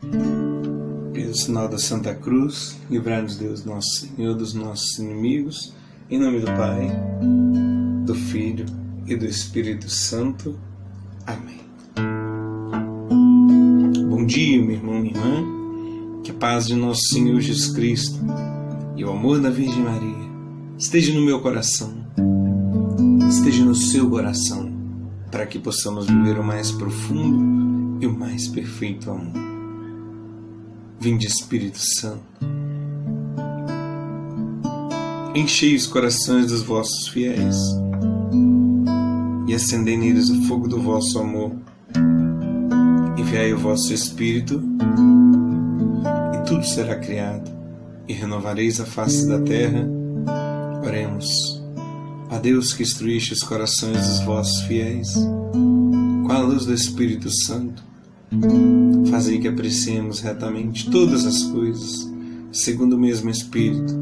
Pelo sinal da Santa Cruz, livrai-nos Deus nosso Senhor dos nossos inimigos, em nome do Pai, do Filho e do Espírito Santo. Amém. Bom dia, meu irmão, minha irmã. Que a paz de nosso Senhor Jesus Cristo e o amor da Virgem Maria esteja no meu coração, esteja no seu coração, para que possamos viver o mais profundo e o mais perfeito amor. Vinde, Espírito Santo. Enchei os corações dos vossos fiéis e acendei neles o fogo do vosso amor. Enviai o vosso Espírito e tudo será criado e renovareis a face da terra. Oremos. A Deus que instruíste os corações dos vossos fiéis, com a luz do Espírito Santo, fazei que apreciemos retamente todas as coisas, segundo o mesmo Espírito,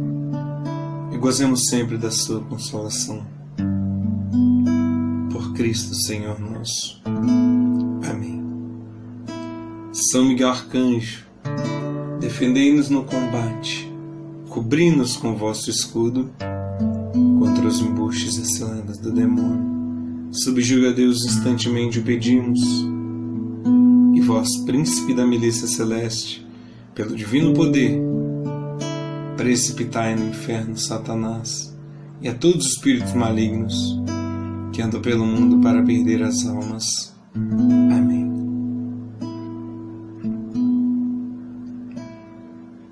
e gozemos sempre da sua consolação. Por Cristo Senhor nosso. Amém. São Miguel Arcanjo, defendei-nos no combate, cobri-nos com vosso escudo contra os embustes e ciladas do demônio. Subjuga Deus instantemente o pedimos. Vós, príncipe da milícia celeste, pelo divino poder, precipitai no inferno Satanás e a todos os espíritos malignos que andam pelo mundo para perder as almas. Amém.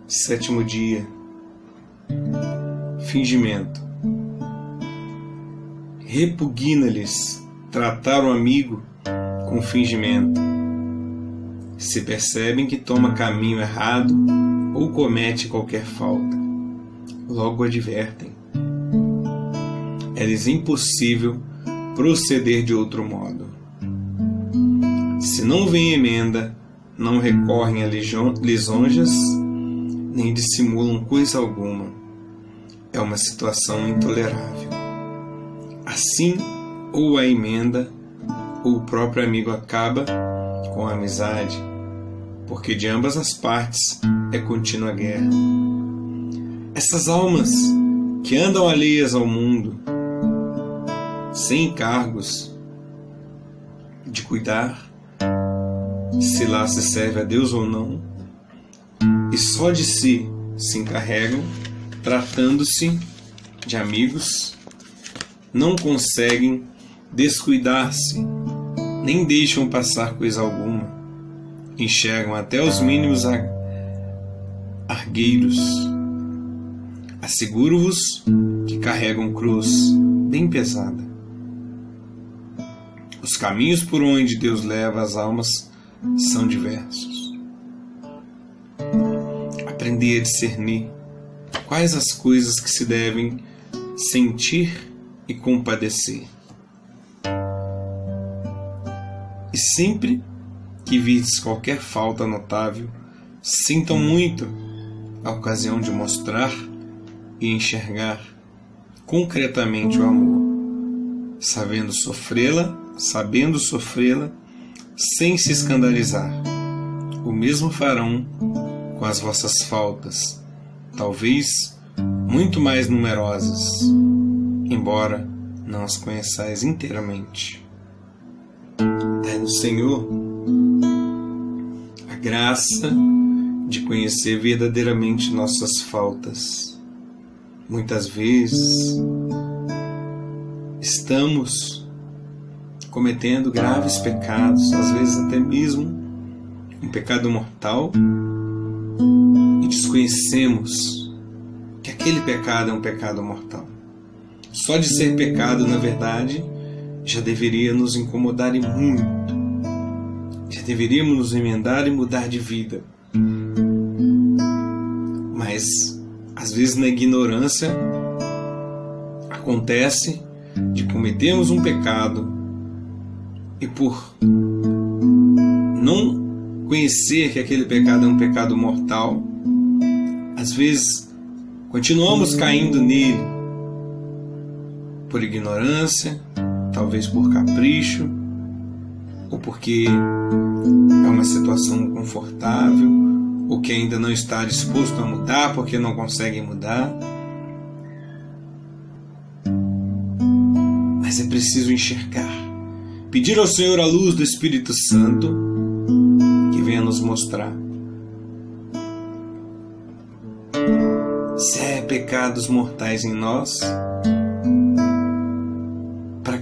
Sétimo dia. Fingimento. Repugna-lhes tratar o amigo com fingimento. Se percebem que toma caminho errado ou comete qualquer falta, logo advertem. É-lhes impossível proceder de outro modo. Se não vem emenda, não recorrem a lisonjas, nem dissimulam coisa alguma. É uma situação intolerável. Assim, ou a emenda, ou o próprio amigo acaba com a amizade, porque de ambas as partes é contínua guerra. Essas almas que andam alheias ao mundo, sem encargos de cuidar se lá se serve a Deus ou não, e só de si se encarregam, tratando-se de amigos não conseguem descuidar-se, nem deixam passar coisa alguma. Enxergam até os mínimos argueiros. Asseguro-vos que carregam cruz bem pesada. Os caminhos por onde Deus leva as almas são diversos. Aprender a discernir quais as coisas que se devem sentir e compadecer. E sempre que virdes qualquer falta notável, sintam muito a ocasião de mostrar e enxergar concretamente o amor, sabendo sofrê-la, sabendo sofrê-la, sem se escandalizar. O mesmo farão com as vossas faltas, talvez muito mais numerosas embora não as conheçais inteiramente. Dai-nos, Senhor, a graça de conhecer verdadeiramente nossas faltas. Muitas vezes estamos cometendo graves pecados, às vezes até mesmo um pecado mortal, e desconhecemos que aquele pecado é um pecado mortal. Só de ser pecado, na verdade, já deveria nos incomodar e muito. Já deveríamos nos emendar e mudar de vida. Mas, às vezes, na ignorância, acontece de cometermos um pecado e por não conhecer que aquele pecado é um pecado mortal, às vezes continuamos caindo nele por ignorância, talvez por capricho, ou porque é uma situação confortável, ou que ainda não está disposto a mudar porque não consegue mudar. Mas é preciso enxergar, pedir ao Senhor a luz do Espírito Santo que venha nos mostrar se é pecados mortais em nós,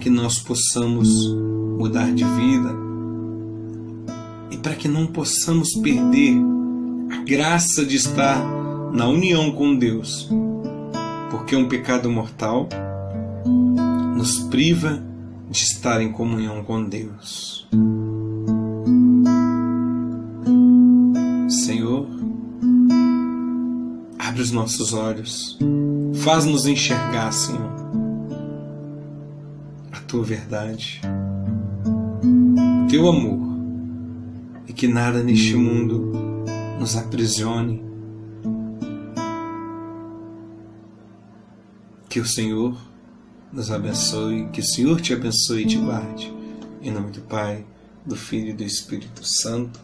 que nós possamos mudar de vida e para que não possamos perder a graça de estar na união com Deus, porque um pecado mortal nos priva de estar em comunhão com Deus. Senhor, abre os nossos olhos, faz-nos enxergar, Senhor, tua verdade, o teu amor, e que nada neste mundo nos aprisione. Que o Senhor nos abençoe, que o Senhor te abençoe e te guarde. Em nome do Pai, do Filho e do Espírito Santo.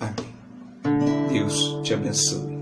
Amém. Deus te abençoe.